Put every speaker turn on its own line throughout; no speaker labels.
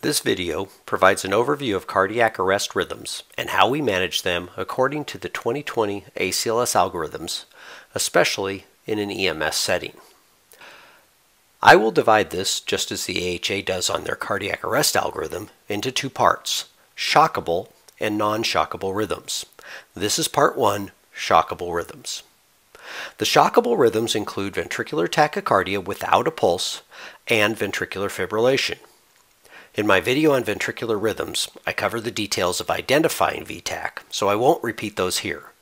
This video provides an overview of cardiac arrest rhythms and how we manage them according to the 2020 ACLS algorithms, especially in an EMS setting. I will divide this, just as the AHA does on their cardiac arrest algorithm, into two parts, shockable and non-shockable rhythms. This is part one, shockable rhythms. The shockable rhythms include ventricular tachycardia without a pulse and ventricular fibrillation. In my video on ventricular rhythms, I cover the details of identifying VTach, so I won't repeat those here.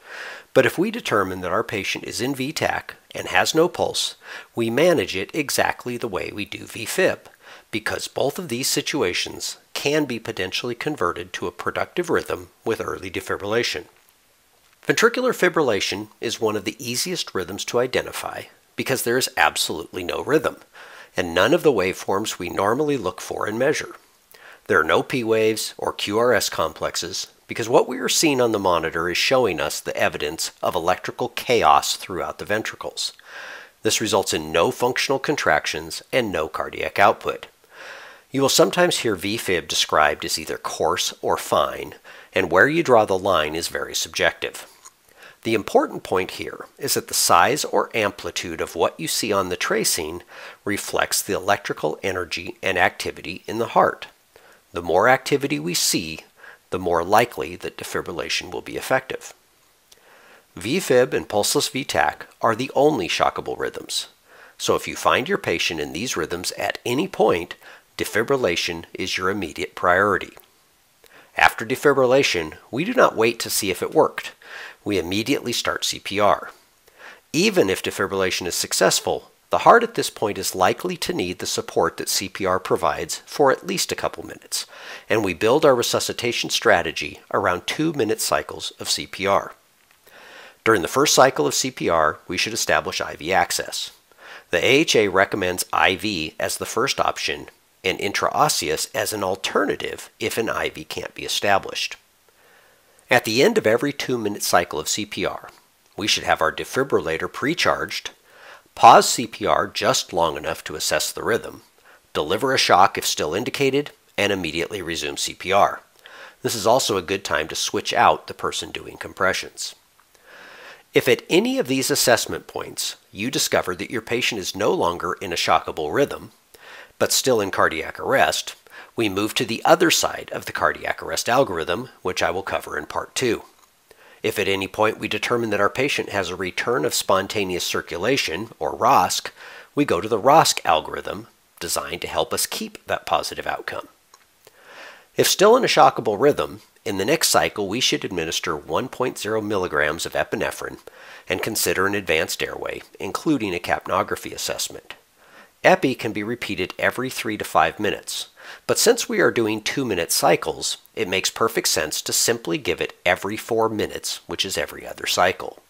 But if we determine that our patient is in VTach and has no pulse, we manage it exactly the way we do VFib, because both of these situations can be potentially converted to a productive rhythm with early defibrillation. Ventricular fibrillation is one of the easiest rhythms to identify because there is absolutely no rhythm, and none of the waveforms we normally look for and measure. There are no P waves or QRS complexes because what we are seeing on the monitor is showing us the evidence of electrical chaos throughout the ventricles. This results in no functional contractions and no cardiac output. You will sometimes hear VFib described as either coarse or fine, and where you draw the line is very subjective. The important point here is that the size or amplitude of what you see on the tracing reflects the electrical energy and activity in the heart. The more activity we see, the more likely that defibrillation will be effective. VFib and pulseless VTach are the only shockable rhythms. So if you find your patient in these rhythms at any point, defibrillation is your immediate priority. After defibrillation, we do not wait to see if it worked. We immediately start CPR. Even if defibrillation is successful, the heart at this point is likely to need the support that CPR provides for at least a couple minutes, and we build our resuscitation strategy around two minute cycles of CPR. During the first cycle of CPR, we should establish IV access. The AHA recommends IV as the first option and intraosseous as an alternative if an IV can't be established. At the end of every two minute cycle of CPR, we should have our defibrillator pre-charged Pause CPR just long enough to assess the rhythm, deliver a shock if still indicated, and immediately resume CPR. This is also a good time to switch out the person doing compressions. If at any of these assessment points you discover that your patient is no longer in a shockable rhythm, but still in cardiac arrest, we move to the other side of the cardiac arrest algorithm, which I will cover in part 2. If at any point we determine that our patient has a return of spontaneous circulation, or ROSC, we go to the ROSC algorithm designed to help us keep that positive outcome. If still in a shockable rhythm, in the next cycle we should administer 1.0 milligrams of epinephrine and consider an advanced airway, including a capnography assessment. Epi can be repeated every 3 to 5 minutes, but since we are doing two minute cycles, it makes perfect sense to simply give it every four minutes, which is every other cycle.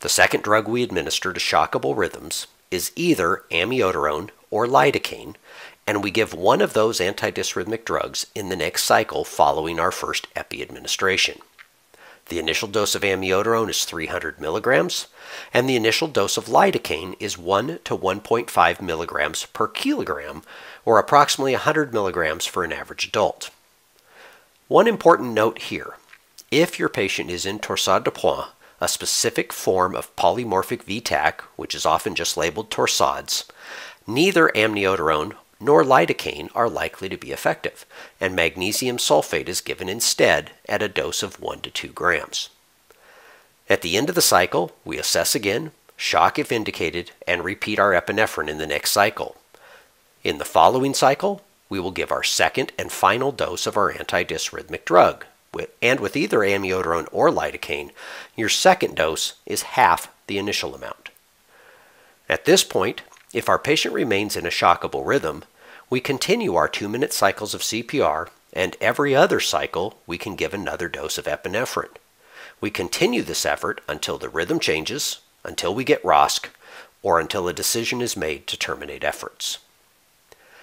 The second drug we administer to shockable rhythms is either amiodarone or lidocaine, and we give one of those antidysrhythmic drugs in the next cycle following our first epi administration. The initial dose of amiodarone is 300 milligrams, and the initial dose of lidocaine is 1 to 1.5 milligrams per kilogram, or approximately 100 milligrams for an average adult. One important note here. If your patient is in torsade de pointes, a specific form of polymorphic VTach, which is often just labeled torsades, neither amiodarone nor lidocaine are likely to be effective, and magnesium sulfate is given instead at a dose of 1 to 2 grams. At the end of the cycle, we assess again, shock if indicated, and repeat our epinephrine in the next cycle. In the following cycle, we will give our second and final dose of our antidysrhythmic drug. And with either amiodarone or lidocaine, your second dose is half the initial amount. At this point, if our patient remains in a shockable rhythm, we continue our two minute cycles of CPR, and every other cycle we can give another dose of epinephrine. We continue this effort until the rhythm changes, until we get ROSC, or until a decision is made to terminate efforts.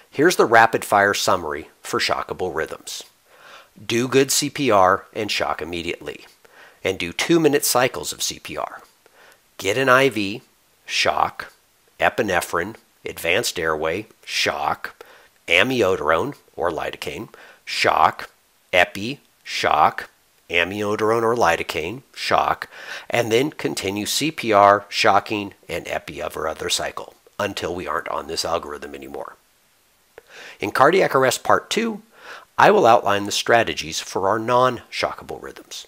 Here's the rapid fire summary for shockable rhythms. Do good CPR and shock immediately, and do two minute cycles of CPR. Get an IV, shock, epinephrine, advanced airway, shock, amiodarone or lidocaine, shock, epi, shock, amiodarone or lidocaine, shock, and then continue CPR, shocking, and epi every other cycle until we aren't on this algorithm anymore. In cardiac arrest part 2, I will outline the strategies for our non-shockable rhythms.